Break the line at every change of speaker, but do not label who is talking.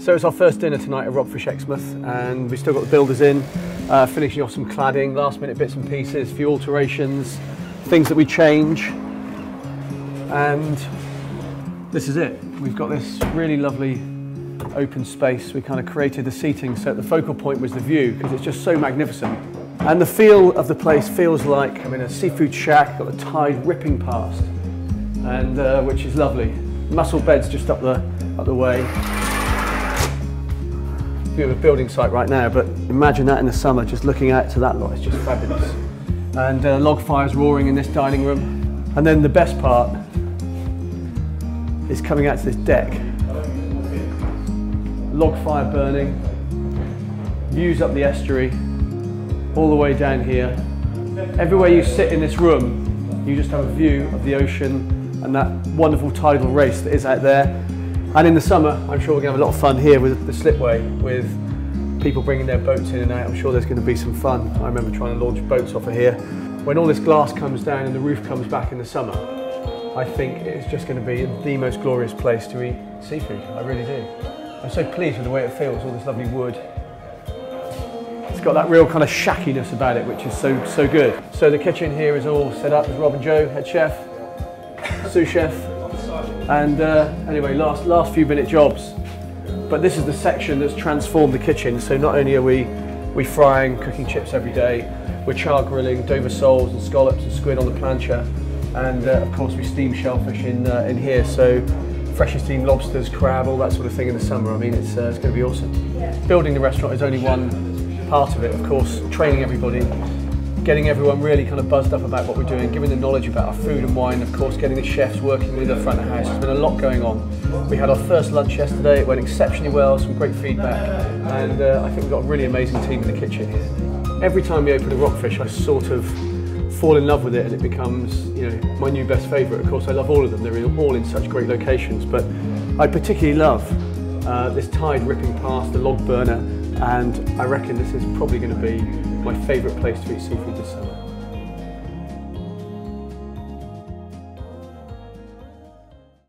So it's our first dinner tonight at Rockfish Exmouth and we've still got the builders in, uh, finishing off some cladding, last minute bits and pieces, few alterations, things that we change. And this is it. We've got this really lovely open space. We kind of created the seating so the focal point was the view because it's just so magnificent. And the feel of the place feels like I'm in a seafood shack, got the tide ripping past, and uh, which is lovely. Mussel beds just up the, up the way view of a building site right now, but imagine that in the summer, just looking out to that lot, it's just fabulous. And uh, log fires roaring in this dining room. And then the best part is coming out to this deck. Log fire burning, views up the estuary, all the way down here. Everywhere you sit in this room, you just have a view of the ocean and that wonderful tidal race that is out there. And in the summer, I'm sure we're going to have a lot of fun here with the slipway, with people bringing their boats in and out. I'm sure there's going to be some fun. I remember trying to launch boats off of here. When all this glass comes down and the roof comes back in the summer, I think it's just going to be the most glorious place to eat seafood. I really do. I'm so pleased with the way it feels, all this lovely wood. It's got that real kind of shackiness about it, which is so, so good. So the kitchen here is all set up with Rob and Joe, head chef, sous chef, and uh, anyway, last, last few minute jobs. But this is the section that's transformed the kitchen. So not only are we, we frying, cooking chips every day, we're char grilling Dover soles and scallops and squid on the plancha. And uh, of course we steam shellfish in, uh, in here. So freshly steamed lobsters, crab, all that sort of thing in the summer. I mean, it's, uh, it's going to be awesome. Building the restaurant is only one part of it, of course, training everybody, getting everyone really kind of buzzed up about what we're doing, giving them knowledge about our food and wine, of course, getting the chefs working with the front of house. There's been a lot going on. We had our first lunch yesterday, it went exceptionally well, some great feedback, and uh, I think we've got a really amazing team in the kitchen here. Every time we open a rockfish, I sort of fall in love with it and it becomes you know my new best favourite. Of course, I love all of them, they're all in such great locations, but I particularly love uh, this tide ripping past the log burner, and I reckon this is probably going to be my favourite place to eat seafood this summer.